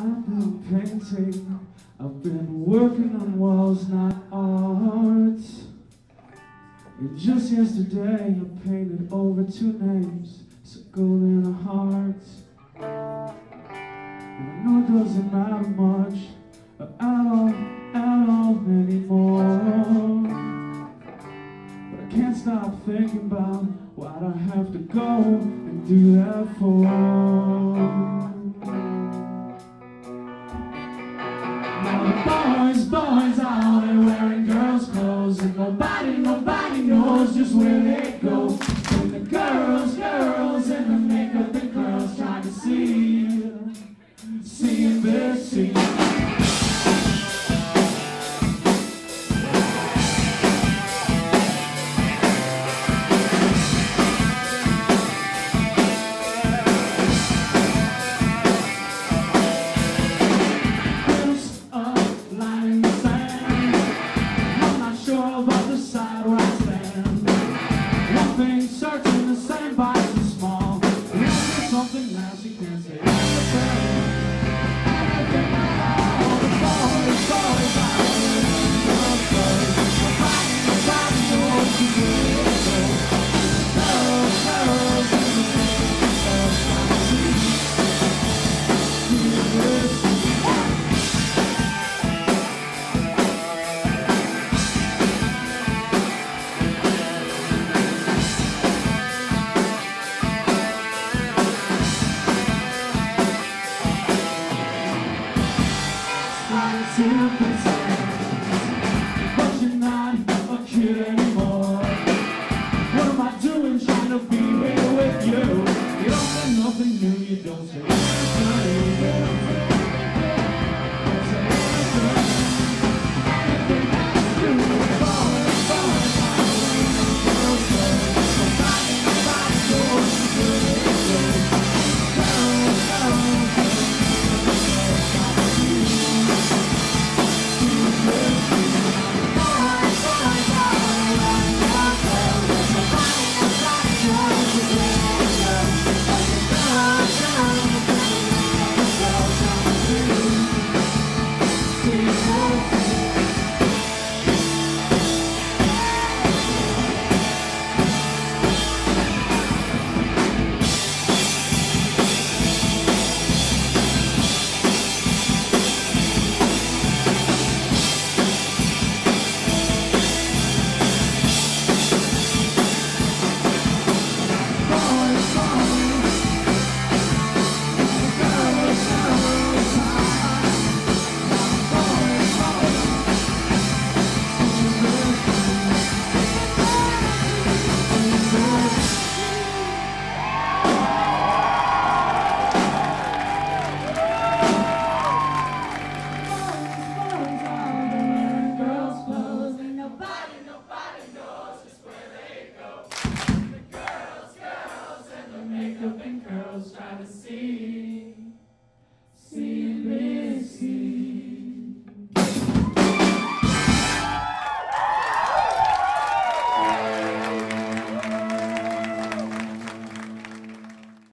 I've been painting, I've been working on walls, not art. And just yesterday, I painted over two names, so golden a heart. And I know it doesn't matter much at all, at all anymore. But I can't stop thinking about what I have to go and do that for. Boys, boys out there wearing girls' clothes. And nobody, nobody knows just where they go. And the girls, girls in the makeup and girls trying to see Seeing their scene Sure about the side where I stand. One thing searching the same box is small. There's something else you can't say. Nothing new, you anymore What am I doing? You're gonna be with you You're not enough anymore don't say see.